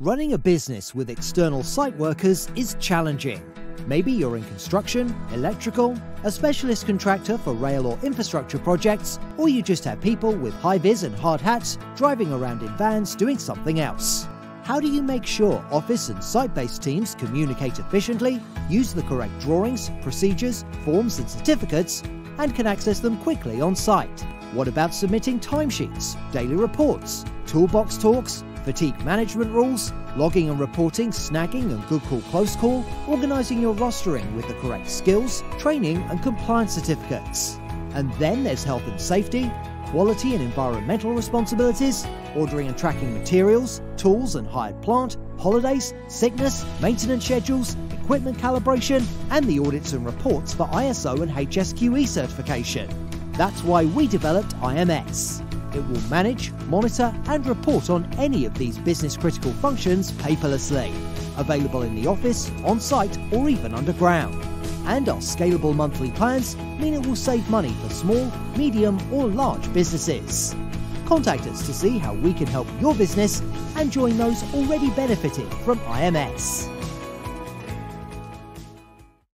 Running a business with external site workers is challenging. Maybe you're in construction, electrical, a specialist contractor for rail or infrastructure projects, or you just have people with high vis and hard hats driving around in vans doing something else. How do you make sure office and site based teams communicate efficiently, use the correct drawings, procedures, forms, and certificates, and can access them quickly on site? What about submitting timesheets, daily reports, toolbox talks, fatigue management rules, logging and reporting, snagging and good call close call, organising your rostering with the correct skills, training and compliance certificates. And then there's health and safety, quality and environmental responsibilities, ordering and tracking materials, tools and hired plant, holidays, sickness, maintenance schedules, equipment calibration, and the audits and reports for ISO and HSQE certification. That's why we developed IMS. It will manage, monitor, and report on any of these business critical functions paperlessly. Available in the office, on site, or even underground. And our scalable monthly plans mean it will save money for small, medium, or large businesses. Contact us to see how we can help your business and join those already benefiting from IMS.